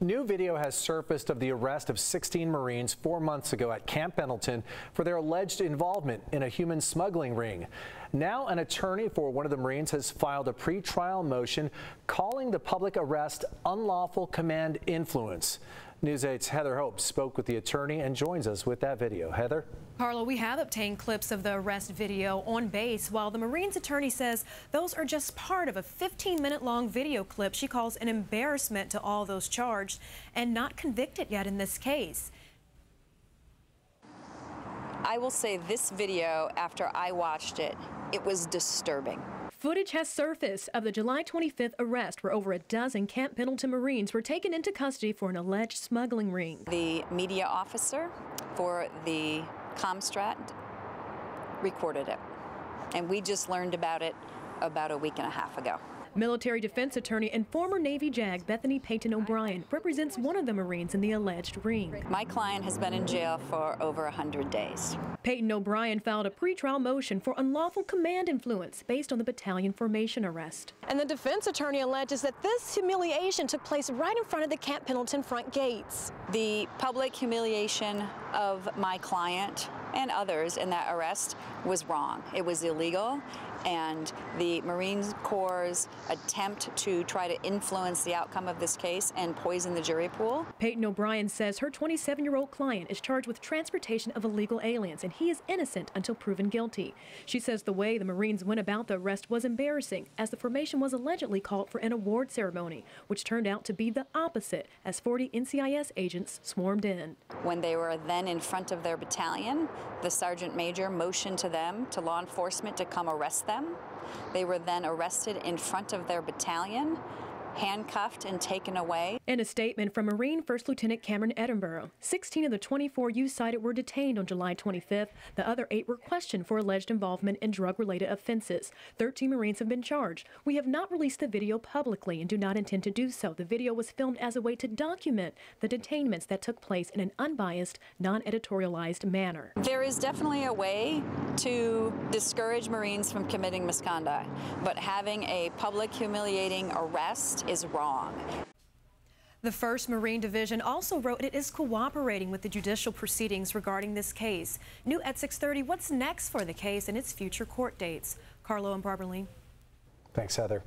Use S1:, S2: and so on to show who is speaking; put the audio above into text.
S1: New video has surfaced of the arrest of 16 Marines four months ago at Camp Pendleton for their alleged involvement in a human smuggling ring. Now, an attorney for one of the Marines has filed a pretrial motion calling the public arrest unlawful command influence. News 8's Heather Hope spoke with the attorney and joins us with that video. Heather?
S2: Carlo, we have obtained clips of the arrest video on base, while the Marines attorney says those are just part of a 15-minute long video clip she calls an embarrassment to all those charged and not convicted yet in this case.
S3: I will say this video, after I watched it, it was disturbing.
S2: Footage has surfaced of the July 25th arrest where over a dozen Camp Pendleton Marines were taken into custody for an alleged smuggling ring.
S3: The media officer for the Comstrat recorded it, and we just learned about it about a week and a half ago.
S2: Military defense attorney and former Navy JAG Bethany Payton O'Brien represents one of the Marines in the alleged ring.
S3: My client has been in jail for over 100 days.
S2: Payton O'Brien filed a pretrial motion for unlawful command influence based on the battalion formation arrest.
S4: And the defense attorney alleges that this humiliation took place right in front of the Camp Pendleton front gates.
S3: The public humiliation of my client and others in that arrest was wrong. It was illegal, and the Marine Corps' attempt to try to influence the outcome of this case and poison the jury pool.
S2: Payton O'Brien says her 27-year-old client is charged with transportation of illegal aliens, and he is innocent until proven guilty. She says the way the Marines went about the arrest was embarrassing, as the formation was allegedly called for an award ceremony, which turned out to be the opposite, as 40 NCIS agents swarmed in.
S3: When they were then in front of their battalion, the sergeant major motioned to them, to law enforcement, to come arrest them. They were then arrested in front of their battalion handcuffed and taken away.
S2: In a statement from Marine First Lieutenant Cameron Edinburgh, 16 of the 24 you cited were detained on July 25th. The other eight were questioned for alleged involvement in drug-related offenses. 13 Marines have been charged. We have not released the video publicly and do not intend to do so. The video was filmed as a way to document the detainments that took place in an unbiased, non-editorialized manner.
S3: There is definitely a way to discourage Marines from committing misconduct, but having a public humiliating arrest is wrong.
S2: The 1st Marine Division also wrote it is cooperating with the judicial proceedings regarding this case. New at 630, what's next for the case and its future court dates? Carlo and Barbara Lee.
S1: Thanks, Heather.